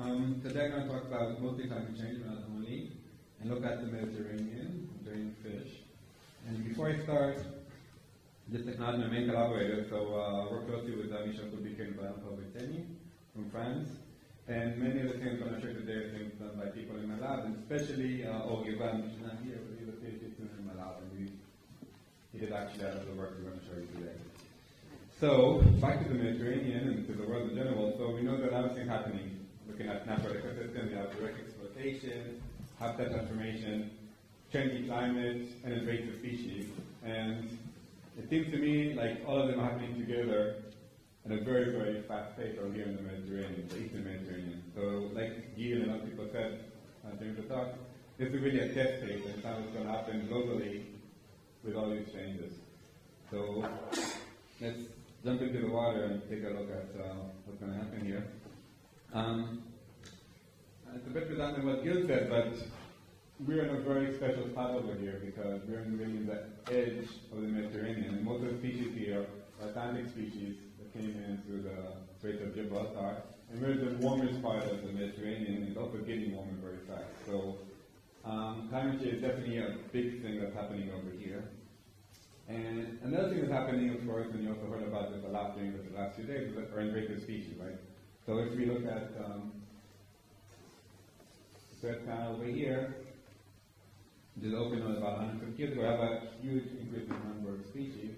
Um, today I'm going to talk about multi-climate change, not only, and look at the Mediterranean, Mediterranean fish. And before I start, just acknowledge my main collaborator. So I uh, I work closely with uh, Michel Kulbicki and Brian from France. And many of the things I'm going to share today are things done by people in my lab, and especially uh, Ivan, which is not here, but he's a PhD student in my lab, and we, he did actually lot of the work we're going to show you today. So, back to the Mediterranean and to the world in general. So, we know that a lot of things happening looking at natural direct exploitation, habitat transformation, changing climate, and invasive species. And it seems to me like all of them are happening together at a very, very fast pace over here in the Mediterranean, the eastern Mediterranean. So, like Gil and other people said uh, during the talk, this is really a test case and it's going to happen globally with all these changes. So, let's jump into the water and take a look at uh, what's going to happen here. Um, it's a bit redundant what Gil said, but we're in a very special spot over here because we're in really the edge of the Mediterranean. And most of the species here are Atlantic species that came in through the Strait of Gibraltar. And we're the warmest part of the Mediterranean, and it's also getting warmer very fast. So um, climate change is definitely a big thing that's happening over here. And another thing that's happening, of course, and you also heard about this a lot during the last few days, are invasive species, right? So if we look at um, Suez Canal over here, which is open about 150 years we have a huge increase in number of species.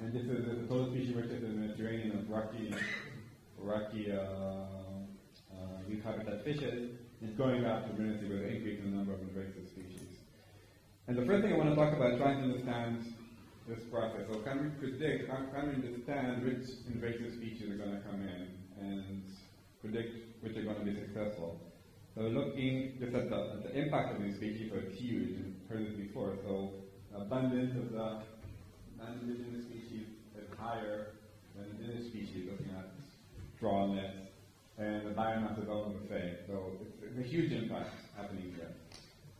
And this is the total species richness in the Mediterranean of rocky, rocky uh, uh, habitat fishes is going up tremendously with the increase in the number of invasive species. And the first thing I want to talk about is trying to understand this process. So can we predict, can we understand which invasive species are going to come in and predict which are going to be successful? So looking just at the, at the impact of these species, it's huge, and heard this before. So abundance of the non-indigenous species is higher than indigenous species, looking at straw nets, and the biomass is the same. So it's, it's a huge impact happening here.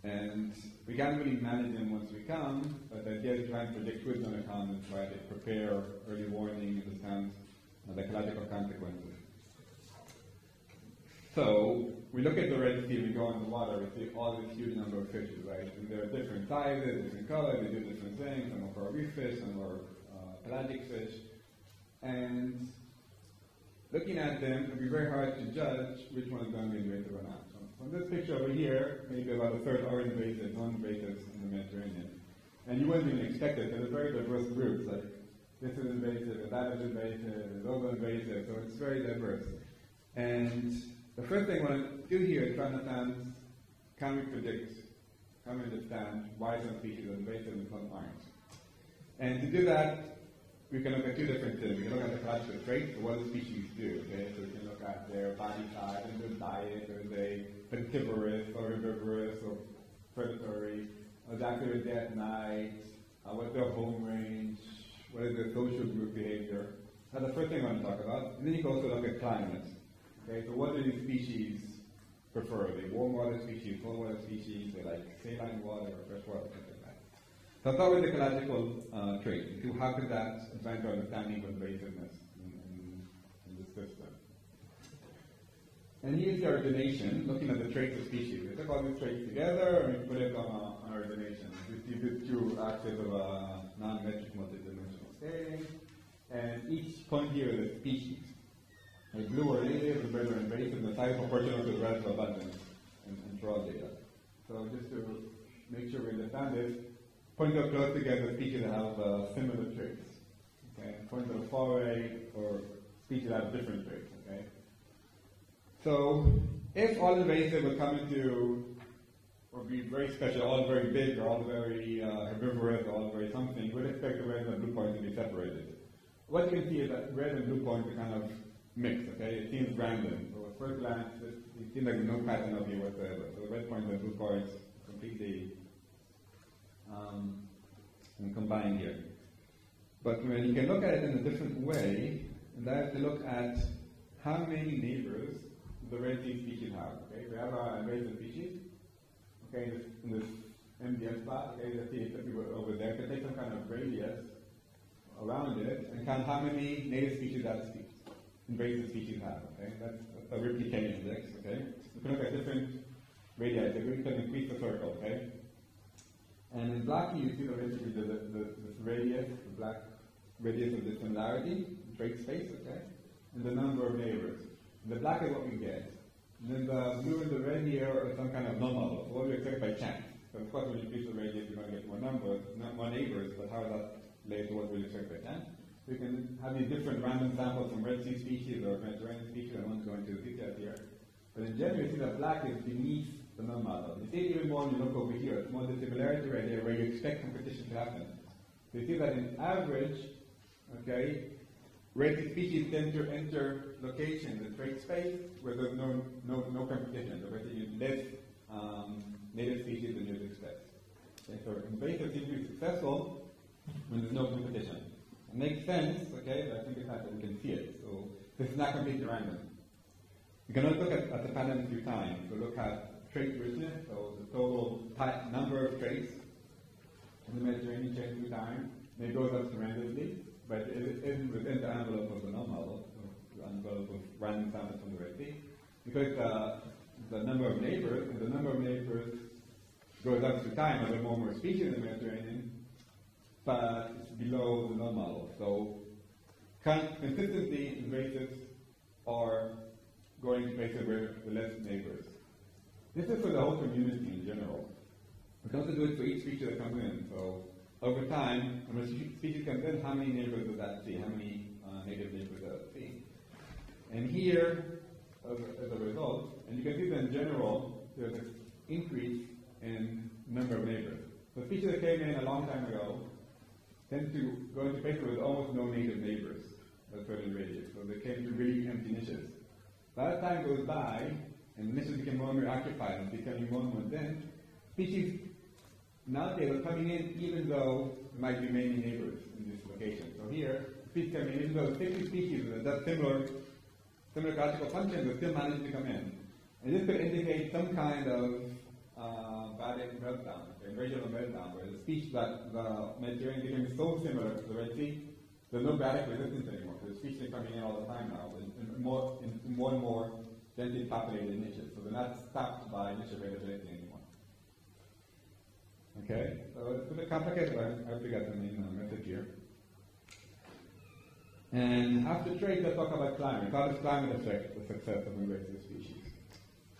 And we can't really manage them once we come, but the idea is to try and predict who's going to come and try to prepare early warning, understand uh, the ecological consequences. So we look at the Red Sea, we go in the water, we see all this huge number of fishes, right? And there are different sizes, different colors, they do different things. Some are reef fish, some are uh, pelagic fish. And looking at them, it would be very hard to judge which one is going to be invasive or not. So from this picture over here, maybe about a third are invasive, non-invasive in the Mediterranean. And you wouldn't even expect it. There's very diverse groups, like this is invasive, and that is invasive, and are invasive, so it's very diverse. And the first thing I want to do here is to understand, can we predict, can we understand why some species are invasive and some aren't? And to do that, we can look at two different things. We can look at the ecological traits, of what the species do. Okay? So we can look at their body type and their diet, are they frugivorous or herbivorous or predatory, what's activity at night, uh, what's their home range, what is their social group behavior. That's the first thing I want to talk about. And then you can also look at climate. Okay, so what do these species prefer? They warm water species, cold water species, they like saline water or fresh water, like that. So I'll start with ecological uh, traits. How could that advance our understanding of invasiveness in, in, in the system? And here's the ordination, looking at the traits of species. We took all these traits together and we put it on, a, on ordination. This two axes of a non-metric multidimensional scaling, and each point here is a species. The the red are invasive, and the size proportional to the relative abundance and, and data. So just to make sure we understand this, point out close together species that have uh, similar traits. Okay, point out far away or species that have different traits. Okay. So if all invasive would come into or be very special, all very big, or all very uh, herbivorous, or all very something, you would expect the red and blue points to be separated. What you can see is that red and blue points are kind of mixed, okay? It seems random. So at first glance, it, seems like no pattern up here whatsoever. So the red points and blue points completely um, combined here. But when you can look at it in a different way, and I have to look at how many neighbors the red sea species have. Okay, we have a invasive species. Okay, in this, in this MDM spot, okay, let's see if over there, can take some kind of radius around it and count how many native species that species. Invasive species have. Okay, that's, a replication index. Okay, we can look at different radii. So we can increase the circle. Okay, and in black you see the, the, the, the, radius, the black radius of the similarity, trait space. Okay, and the number of neighbors. The black is what we get. And then the blue and the red here are some kind of null So what do we expect by chance? So of course when you increase the radius you're going to get more numbers, not more neighbors, but how is that related to what we expect by chance? We can have these different random samples from Red Sea species or Mediterranean species. I won't go into the details here. But in general, you see that black is beneath the null model. You see it even more when you look over here. It's more the similarity right here where you expect competition to happen. So you see that in average, okay, Red sea species tend to enter locations, the trait space, where there's no, no, no competition. So basically less um, native species than you'd expect. Okay, so invasive seems to be successful when there's no competition. It makes sense, okay, but I think it's fact that we can see it. So this is not completely random. We can also look at, at the pattern a few times. So look at trait richness, so the total number of traits in the Mediterranean change through time. And it goes up randomly, but it isn't within the envelope of the null model, the envelope of random samples from the Red Sea. Because uh, the number of neighbors, and the number of neighbors goes up through time, there are more and more species in the Mediterranean, but it's below the model. So consistently invasives are going to places where the less neighbors. This is for the whole community in general. We can also do it for each species that comes in. So over time, when a species comes in, how many neighbors does that see? How many uh, native neighbors does it see? And here, as a, as a, result, and you can see that in general, there's an increase in number of neighbors. The species that came in a long time ago tend to go into places with almost no native neighbors at certain radius. So they came to really empty niches. But as time goes by, and niches become more and more occupied and becoming more and more dense, species nowadays are coming in even though there might be many neighbors in this location. So here, species coming in, even though 50 species that similar, similar ecological functions are still managing to come in. And this could indicate some kind of biotic meltdown, a regional meltdown, where the species that the Mediterranean became so similar to the Red Sea, there's no biotic resistance anymore. The species are coming in all the time now, in, in more, in more and more densely populated niches. So they're not stopped by niche availability anymore. Okay, so it's a bit complicated, but I hope you got the main uh, message here. And after trade, let's talk about climate. How does climate affect the success of invasive species?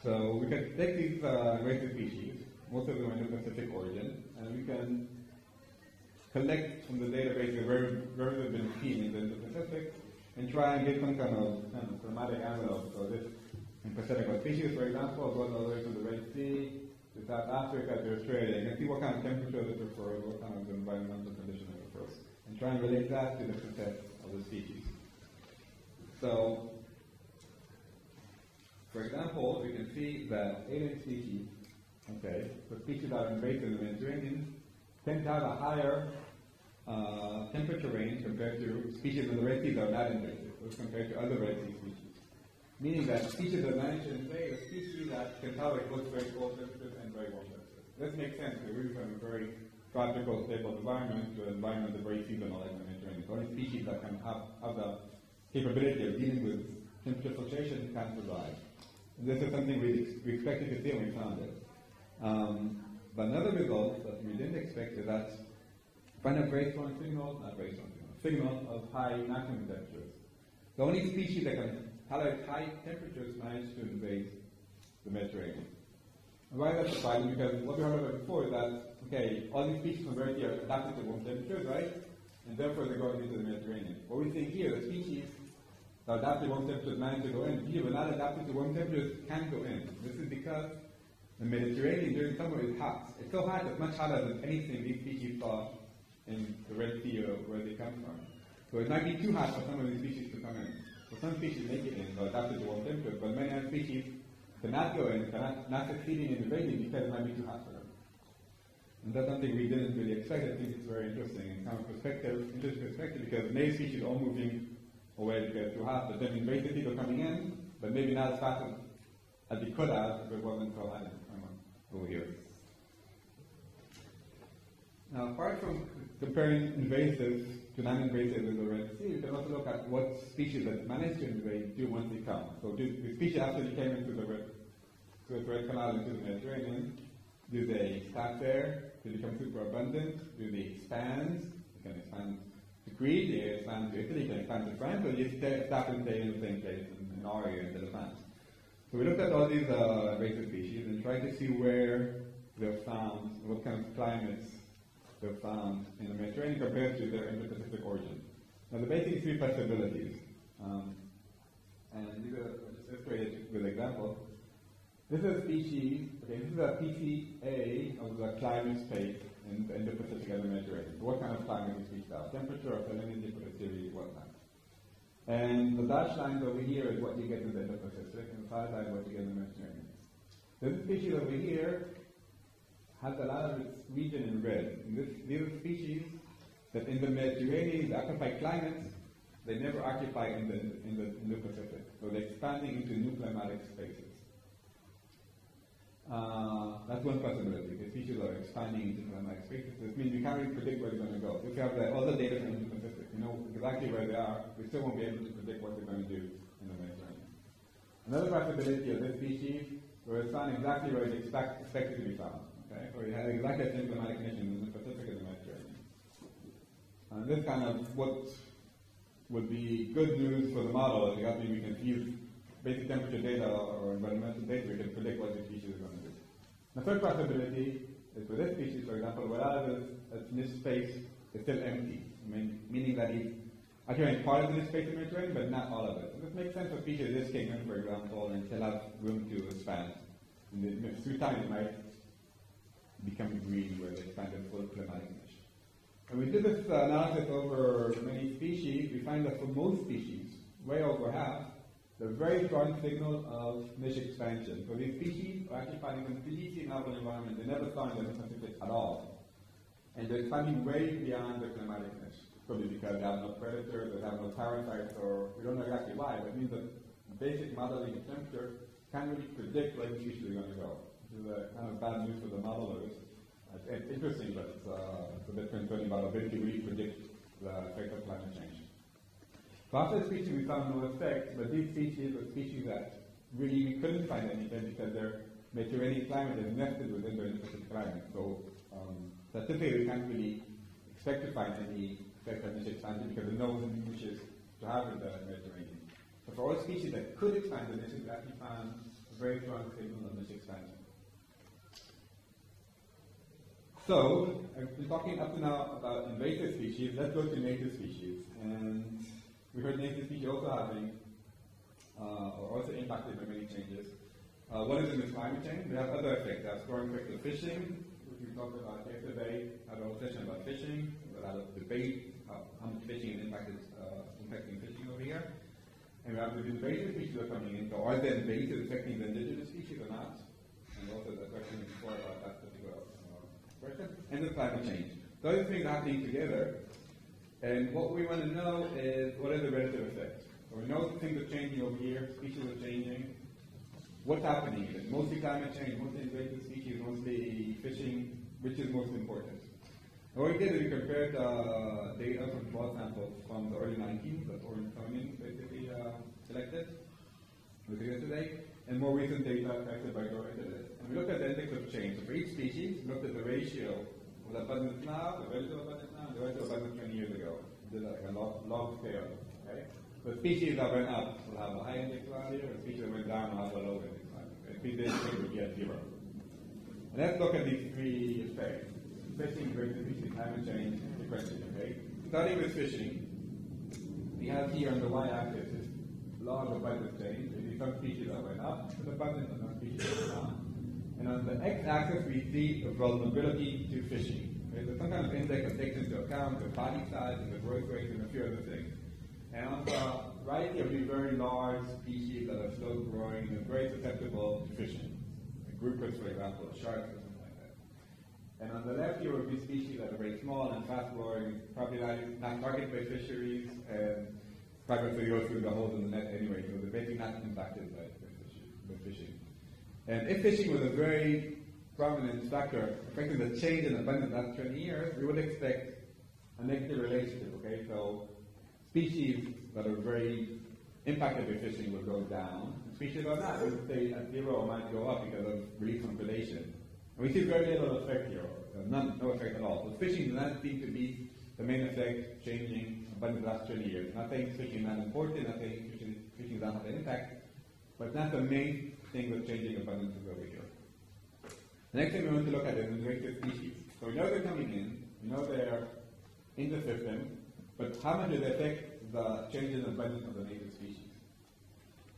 So we can take these uh, invasive species, most of them are Indo-Pacific origin, and we can collect from the database where, they've been seen in the Indo-Pacific and try and get some kind of, of climatic envelope. So this in Pacific species, for example, goes all the way from the Red Sea to South Africa to Australia. Can see what kind of temperature they prefer, what kind of environmental conditions they prefer, and try and relate that to the success of the species. So for example, we can see that alien species, okay, that are invasive in the Mediterranean, tend to have a higher uh, temperature range compared to species in the Red Sea that are not invasive, as compared to other Red Sea species. Meaning that species that manage to invade are species that can tolerate both very cold temperatures and very warm temperatures. This makes sense. We're from a very tropical, stable environment to an environment that's very seasonal like the Mediterranean. The only species that can have, have the capability of dealing with temperature fluctuations can survive. This is something we, we expected to see when we found it. Um, but another result that we didn't expect is that find a very strong signal, not very strong signal, signal of high maximum temperatures. The only species that can tolerate high temperatures managed to invade the Mediterranean. And why is that surprising? Because what we heard about before is that, okay, all these species from Earth are adapted to warm temperatures, right? And therefore they're going into the Mediterranean. What we see here, the species the adaptive warm temperatures managed to go in. Here, not adapted to warm temperatures can go in. This is because the Mediterranean during summer is hot. It's so hot, it's much hotter than anything these species saw in the Red Sea or where they come from. So it might be too hot for some of these species to come in. So some species make it in, they're adapted to warm temperatures, but many other species cannot go in, cannot not succeeding in invading because it might be too hot for them. And that's something we didn't really expect. I think it's very interesting in kind of perspective, interesting perspective because many species are moving away because too hot. But then invasive people coming in, but maybe not as fast as, as they could have if it wasn't so hot here. Now, apart from comparing invasives to non-invasive in the Red Sea, you can also look at what species that managed to invade do once they come. So the species they came into the Red, the Red Canal into the Mediterranean, do they stop there? Do they become super abundant? Do they expand? They can expand to Crete, they expand to Italy, they can expand to France, or do they stop and stay in the same place in, our area, in the Levant? So we looked at all these uh, invasive species and tried to see where they're found, what kind of climates they're found in the Mediterranean compared to their Indo-Pacific origin. Now, the basic three possibilities, um, and these are just illustrated with an example. This is a species, okay, this is a PCA of the climate space in the Indo-Pacific and the Mediterranean. What kind of climate is speak about? Temperature, salinity, productivity, whatnot. And the dashed lines over here is what you get in the Indo-Pacific, and the solid line what you get in the Mediterranean. This species over here has a lot of its region in red. And this, these are species that in the Mediterranean, the occupied climates, they never occupy in the, in the, in the Pacific. So they're expanding into new climatic spaces. Uh, that's one possibility. The species are expanding into climatic spaces. This means we can't really predict where they're going to go. If you have the, all the data from the Pacific, you know exactly where they are, we still won't be able to predict what they're going to do in the Mediterranean. Another possibility of this species, where it's found exactly where it's expect, expected to be found. Okay? Or you have exactly the same climatic conditions in the Pacific and the Mediterranean. And this kind of what would be good news for the model is that we can use basic temperature data or environmental data, we can predict what the species is going to do. The third possibility is for this species, for example, where out of this space is still empty, I mean, meaning that it's occupying part of the space in Mediterranean, but not all of it. So this makes sense for species this kingdom, for example, and still have room to expand. And through time, it might become green where they expanded full climatic condition. And we did this analysis over many species. We find that for most species, way over half, the very strong signal of niche expansion. So these species are actually finding completely novel environment they never saw in the Pacific at all. And they're expanding way beyond the climatic niche. Probably because they have no predators, they have no parasites, or we don't know exactly why, but it means that basic modeling of temperature can't really predict where the species are going to go. This is a kind of bad news for the modelers. It's interesting, but it's, uh, it's, a bit concerning about ability to really predict the effect of climate change. After species, we found no effect, but these species were species that really we couldn't find anything because their Mediterranean climate is nested within their Pacific climate. So um, statistically, we can't really expect to find any effect of niche expansion because the nose wishes to have in the Mediterranean. But for all species that could expand the niche, we actually found a very strong signal of niche expansion. So, I've been talking up to now about invasive species. Let's go to native species. And we heard native species also having, uh, or also impacted by many changes. Uh, one is in the climate change. They have other effects. They have strong effects of fishing, which we talked about yesterday. I had a whole session about fishing. A lot of debate how, how much fishing is impacted, uh, impacting fishing over here. And we have the invasive species are coming in. So are the invasive affecting the indigenous species or not? And also the question before about that particular question. and the climate change. Those things are happening together, and what we want to know is what are the relative effects. So we know things are changing over here, species are changing. What's happening? Is mostly climate change, mostly invasive species, mostly fishing? Which is most important? And what we did is we compared uh, data from 12 samples from the early 19s that Ornithonians basically uh, selected, look at today, and more recent data collected by Dora And we looked at the index of change. So for each species, we looked at the ratio of the abundance now, the relative abundance and the relative abundance 20 years ago. Did like a log, log scale. Okay? The species that went up will have a high index value, and species that went down will have a low index value. And species that would be zero. And let's look at these three effects. Fishing versus species, climate change, the question, okay? Starting with fishing, we have here on the y-axis log abundance change. Maybe some species that went up, but abundance of some species that went down. And on the x-axis, we see the vulnerability to fishing. Okay? So some kind of index that takes the body size and the growth rate and a few other things. And on the right, here will be very large species that are slow growing and very susceptible to fishing. Like groupers, for example, sharks or something like that. And on the left, here will be species that are very small and fast growing, probably not, targeted by fisheries, and probably go through the holes in the net anyway, so they're basically not impacted by, by fishing. And if fishing was a very prominent factor affecting the change in abundance last 20 years, we would expect a negative relationship, okay? So species that are very impacted by fishing will go down. Species that are not will stay at zero or might go up because of release from predation. And we see very little effect here, uh, none, no effect at all. So fishing does not seem to be the main effect changing in the last 20 years. Not saying fishing is not important, not saying fishing, fishing does not have an impact, but not the main thing that's changing abundance over here. The next thing we want to look at is invasive species. So we know they're coming in, we know they're in the system, but do they affect the change in abundance of the native species?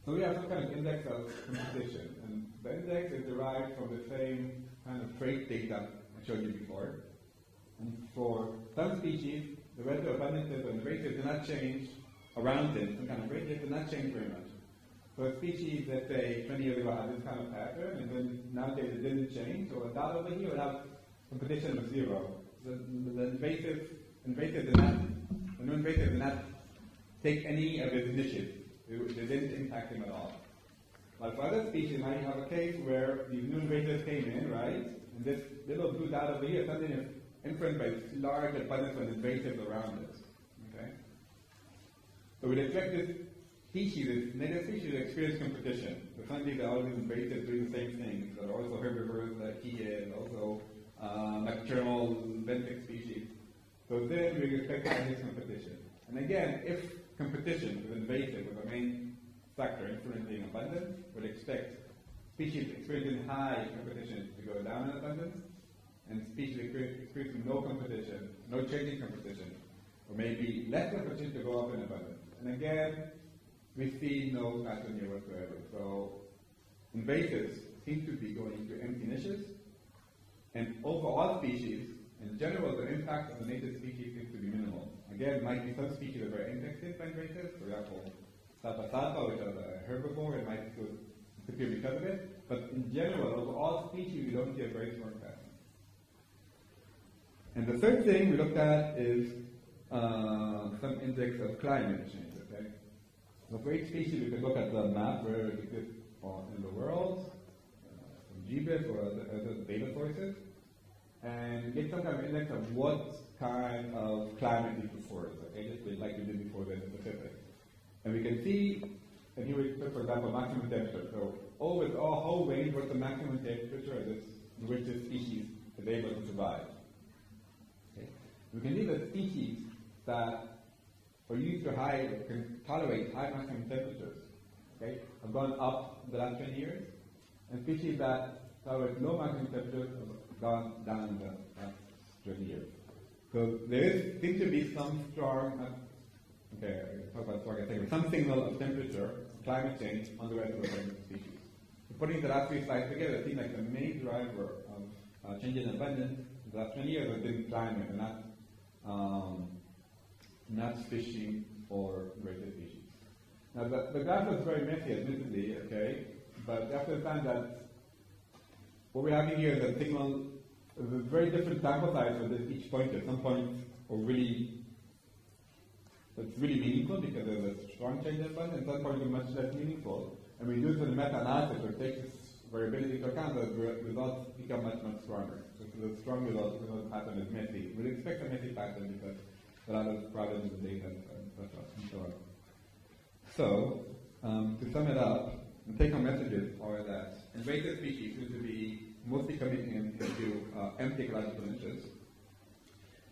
So we have some kind of index of competition, and the index is derived from the same kind of trait data I showed you before. And for some species, the relative abundances and the rates do not change around them, some kind of rate do not change very much. So a species that say 20 years ago had this kind of pattern, and then nowadays it didn't change, so dot over here would have competition of zero. The, the invasive, invasive did not, the new invasive did not take any of his initiative. They didn't impact him at all. But for other species, you have a case where these new invasives came in, right? And this little blue dot over here, something is influenced by this large abundance of invasives around it. Okay? So we'd expect this species, this native species experience competition. The fungi are these invasive doing the same things. There are also herbivores like he is, also uh, nocturnal benthic species. So then we expect this competition. And again, if competition with invasive was the main factor influencing abundance, we'd expect species experiencing high competition to go down in abundance, and species experiencing no competition, no changing competition, or maybe less competition to go up in abundance. And again, we see no pattern here whatsoever. So invasives seem to be going to empty niches, and overall species, in general, the impact on the native species seems to be minimal. Again, might be some species that are very impacted by invasives, for example, Sarpa salpa, which is a herbivore, it might disappear because of it. But in general, over all species, we don't see a very strong pattern. And the third thing we looked at is uh, some index of climate change. Okay, so for each species, we could look at the map where it exists in the world, uh, from GBIF or other, other data sources, and some kind of index of what kind of climate before us. Okay, just like we did before the Pacific. And we can see, and here we put, for example, maximum temperature. So over the whole range, what's the maximum temperature this, in which this species is able to survive. Okay? We can see the species that are used to high, can tolerate high maximum temperatures, okay, have gone up in the last 20 years, and species that tolerate low maximum temperatures gone down in the last 20 years. So there is, seems to be some strong, uh, okay, talk about strong, I think, some signal of temperature, climate change on the rest of the species. So putting the last three slides together, it seems like the main driver of uh, change in abundance in the last 20 years has been climate and not, um, not fishing or greater species. Now the, the graph is very messy, admittedly, okay, but after to understand that what we're having here is a signal there's a very different sample size for each point. At some point or really it's really meaningful because there's a strong change in button, and some points are much less meaningful. And we do it in meta-analysis it takes this variability into account, the results become much, much stronger. So the strong though the pattern is messy. We'd expect a messy pattern because a lot of problems the data and so on. So, um, to sum it up, the take-home messages are that invasive species seem to be mostly coming in into uh, empty ecological niches.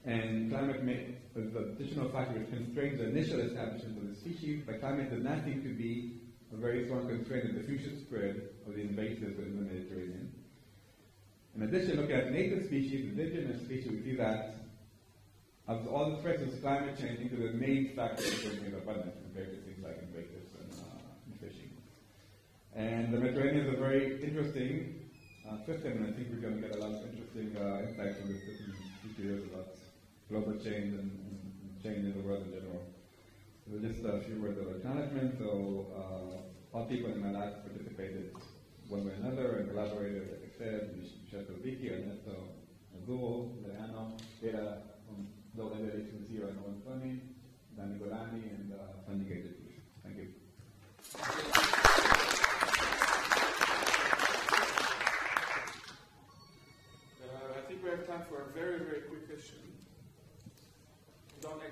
And climate may, is the additional factor which constrains the initial establishment of the species, but climate does not seem to be a very strong constraint in the future spread of the invasives in the Mediterranean. In addition, looking at native species, indigenous species, we see that of all the threats of climate change into the main factor in abundance compared to things like invasives and, uh, and fishing. And the Mediterranean is a very interesting system, and I think we're going to get a lot of interesting uh, insights from this future years about global change and, and, change in the world in general. So just a few words of acknowledgement. So uh, all people in my lab participated one way or another and collaborated, like I said, Michelle Vicky, Ernesto Azzurro, Leano, um, Bill Ederick, who's here, and Owen Funny, Danny Golani, and uh, Fanny Gated. Thank you.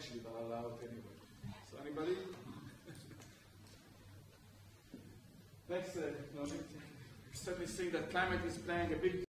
Actually, but I'll allow it anyway. So anybody? Next, uh, you certainly think that climate is playing a big